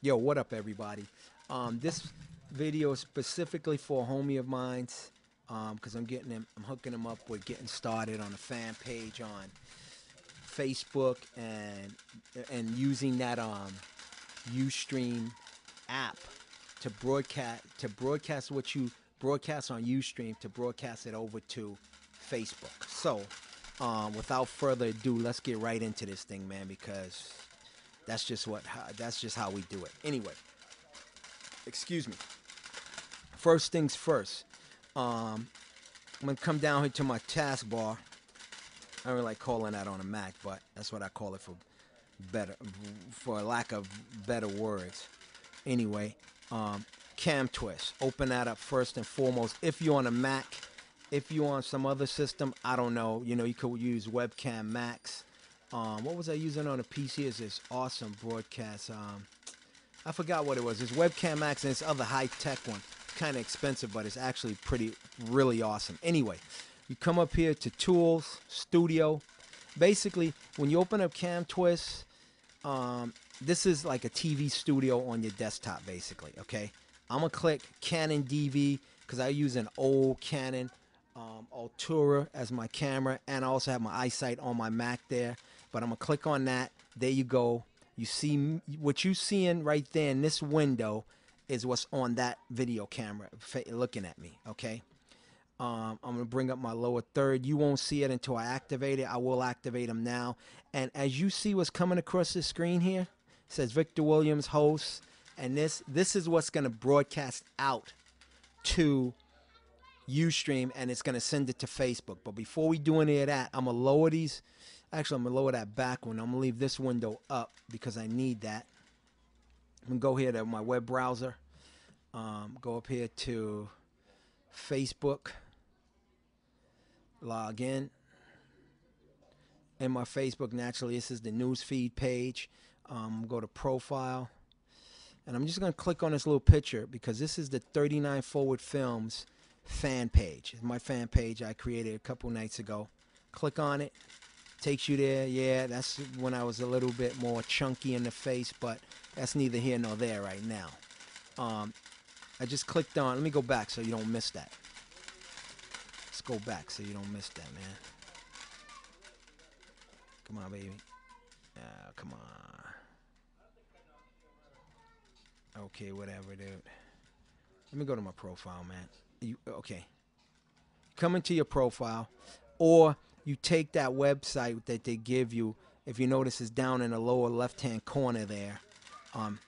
Yo, what up, everybody? Um, this video is specifically for a homie of mine's because I'm getting him, I'm hooking him up with getting started on a fan page on Facebook and and using that um UStream app to broadcast to broadcast what you broadcast on UStream to broadcast it over to Facebook. So, um, without further ado, let's get right into this thing, man, because that's just what that's just how we do it. Anyway, excuse me. First things first. Um, I'm gonna come down here to my taskbar. I don't really like calling that on a Mac, but that's what I call it for better, for lack of better words. Anyway, um, Cam Twist. Open that up first and foremost. If you're on a Mac, if you're on some other system, I don't know. You know, you could use Webcam Max. Um, what was I using on a PC? Is this awesome broadcast? Um, I forgot what it was. It's Webcam Max and this other high tech one. It's Kind of expensive, but it's actually pretty, really awesome. Anyway, you come up here to Tools, Studio. Basically, when you open up Cam Twist, um, this is like a TV studio on your desktop, basically. Okay, I'm gonna click Canon DV because I use an old Canon um, Optura as my camera, and I also have my iSight on my Mac there. But I'm gonna click on that. There you go. You see what you seeing right there in this window is what's on that video camera looking at me. Okay. Um, I'm gonna bring up my lower third. You won't see it until I activate it. I will activate them now. And as you see what's coming across the screen here, says Victor Williams host, and this this is what's gonna broadcast out to UStream, and it's gonna send it to Facebook. But before we do any of that, I'm gonna lower these. Actually, I'm gonna lower that back one. I'm gonna leave this window up because I need that. I'm gonna go here to my web browser. Um, go up here to Facebook log in. In my Facebook, naturally, this is the news feed page. Um, go to profile. And I'm just going to click on this little picture because this is the 39 Forward Films fan page. My fan page I created a couple nights ago. Click on it. Takes you there. Yeah, that's when I was a little bit more chunky in the face, but that's neither here nor there right now. Um, I just clicked on. Let me go back so you don't miss that. Let's go back so you don't miss that, man. Come on, baby. Uh, come on. Okay, whatever, dude. Let me go to my profile, man. You okay? Come into your profile, or you take that website that they give you. If you notice, it's down in the lower left-hand corner there. Um,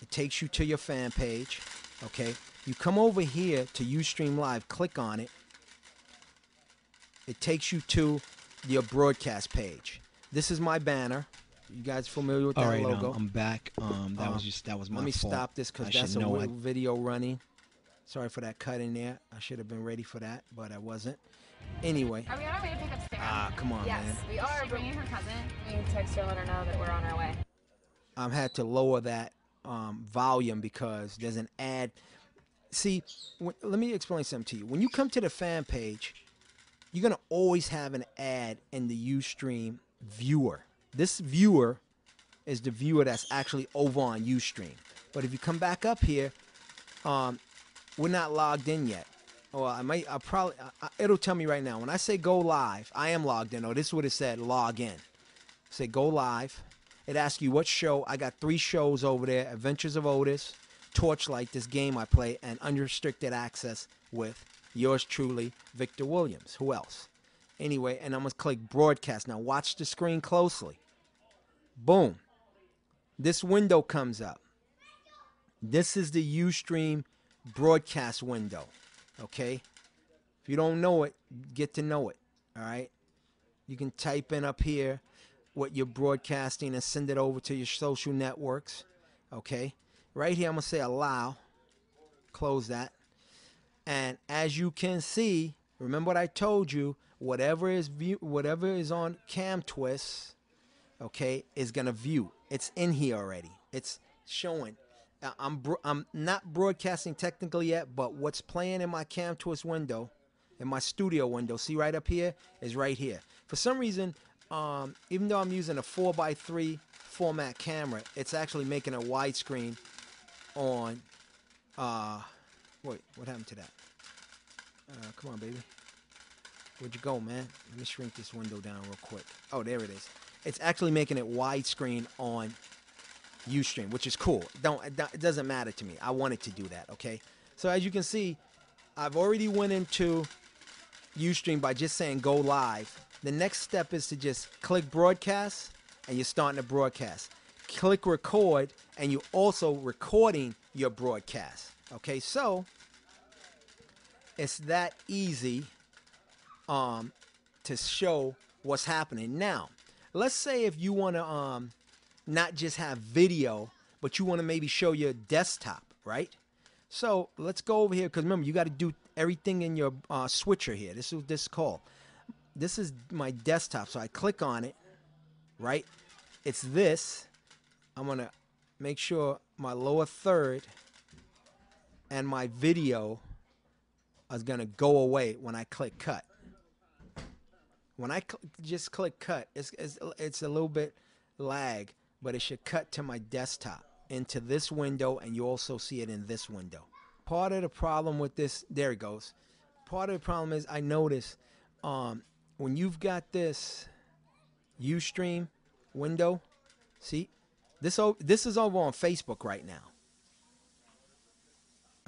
it takes you to your fan page. Okay, you come over here to UStream Live. Click on it. It takes you to your broadcast page. This is my banner. You guys familiar with that All right, logo? um, I'm back. Um, that Um, was just that was my Let me fault. stop this because that's a I- video running. Sorry for that cut in there. I should have been ready for that, but I wasn't. Anyway, Are we on our way to pick up Sarah? ah, come on, yes, man. we are. Is she bringing her cousin? We can text her and let her know that we're on our way. I've had to lower that um, volume because there's an ad. See, when, let me explain something to you. When you come to the fan page, you're gonna always have an ad in the UStream viewer. This viewer is the viewer that's actually over on UStream. But if you come back up here, um, we're not logged in yet. Well, I might. I probably. It'll tell me right now. When I say go live, I am logged in. Oh, this is what it said. Log in. Say go live. It asks you what show. I got three shows over there: Adventures of Otis, Torchlight, this game I play, and Unrestricted Access with yours truly, Victor Williams. Who else? Anyway, and I'm gonna click broadcast. Now watch the screen closely. Boom. This window comes up. This is the Ustream broadcast window. Okay? If you don't know it, get to know it. All right? You can type in up here what you're broadcasting and send it over to your social networks. Okay? Right here, I'm going to say allow. Close that. And as you can see, remember what I told you, whatever is view, whatever is on Cam Twist, okay, is gonna view. It's in here already. It's showing. I'm bro- I'm not broadcasting technically yet, but what's playing in my Cam Twist window, in my studio window, see right up here, is right here. For some reason, um, even though I'm using a four x three format camera, it's actually making a widescreen on. Uh, wait, what happened to that? Uh, come on, baby. Where'd you go, man? Let me shrink this window down real quick. Oh, there it is. It's actually making it widescreen on UStream, which is cool. Don't it doesn't matter to me. I wanted to do that. Okay. So as you can see, I've already went into UStream by just saying go live. The next step is to just click broadcast and you're starting to broadcast. Click record and you're also recording your broadcast. Okay, so it's that easy um, to show what's happening. Now, let's say if you want to um, not just have video, but you want to maybe show your desktop, right? So let's go over here because remember you got to do everything in your uh, switcher here. This is this is called. This is my desktop. So I click on it, right? It's this. I'm gonna make sure my lower third and my video is gonna go away when I click cut. When I cl just click cut, it's, it's, it's a little bit lag, but it should cut to my desktop into this window, and you also see it in this window. Part of the problem with this, there it goes. Part of the problem is I notice um, when you've got this UStream window, see, this this is over on Facebook right now.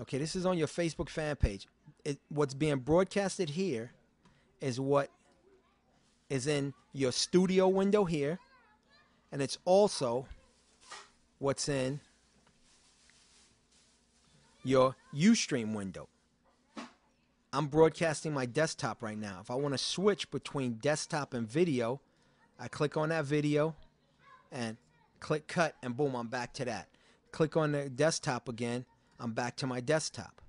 Okay, this is on your Facebook fan page. It, what's being broadcasted here is what is in your studio window here, and it's also what's in your Ustream window. I'm broadcasting my desktop right now. If I want to switch between desktop and video, I click on that video and click cut, and boom, I'm back to that. Click on the desktop again, I'm back to my desktop.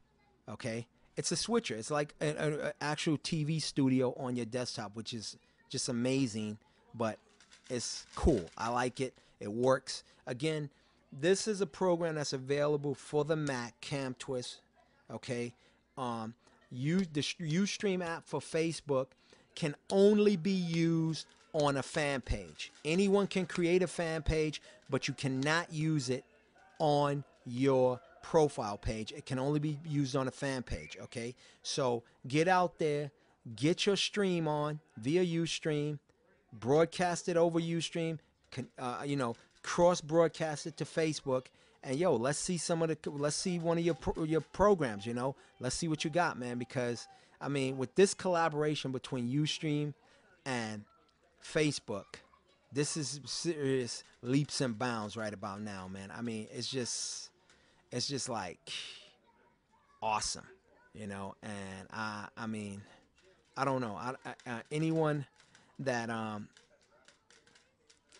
Okay? It's a switcher. It's like an, actual TV studio on your desktop, which is just amazing, but it's cool. I like it. It works. Again, this is a program that's available for the Mac, CamTwist. Okay, um, you the UStream app for Facebook can only be used on a fan page. Anyone can create a fan page, but you cannot use it on your profile page. It can only be used on a fan page. Okay, so get out there, get your stream on via UStream, broadcast it over UStream. Uh, you know, cross broadcast it to Facebook, and yo, let's see some of the let's see one of your your programs. You know, let's see what you got, man. Because I mean, with this collaboration between UStream and Facebook, this is serious leaps and bounds right about now, man. I mean, it's just it's just like awesome, you know. And I I mean, I don't know. I, I, uh, anyone that um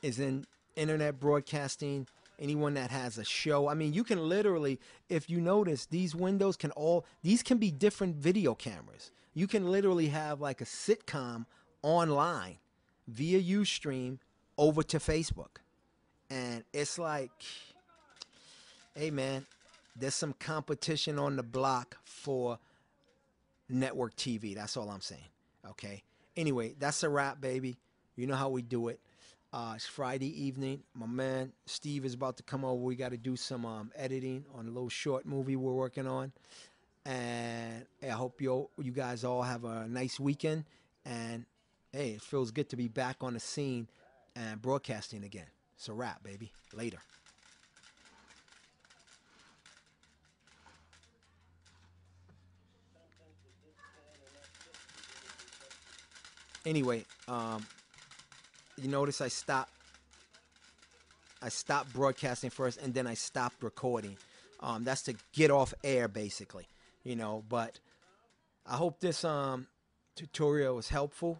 is in internet broadcasting, anyone that has a show. I mean, you can literally, if you notice, these windows can all, these can be different video cameras. You can literally have like a sitcom online via Ustream over to Facebook. And it's like, hey man, there's some competition on the block for network TV. That's all I'm saying. Okay. Anyway, that's a wrap, baby. You know how we do it. Uh, it's Friday evening. My man Steve is about to come over. We got to do some um, editing on a little short movie we're working on. And I hope you you guys all have a nice weekend. And hey, it feels good to be back on the scene and broadcasting again. It's a wrap, baby. Later. Anyway, um, you notice I stopped I stopped broadcasting first and then I stopped recording. Um, that's to get off air basically, you know, but I hope this um, tutorial was helpful.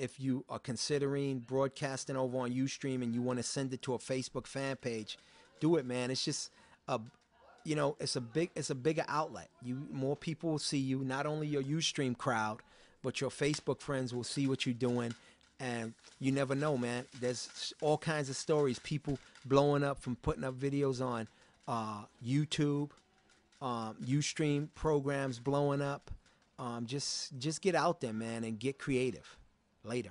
If you are considering broadcasting over on Ustream and you want to send it to a Facebook fan page, do it, man. It's just a you know, it's a big it's a bigger outlet. You more people will see you, not only your Ustream crowd, but your Facebook friends will see what you're doing and you never know, man. There's all kinds of stories. People blowing up from putting up videos on uh, YouTube, um, UStream programs blowing up. Um, just just get out there, man, and get creative. Later.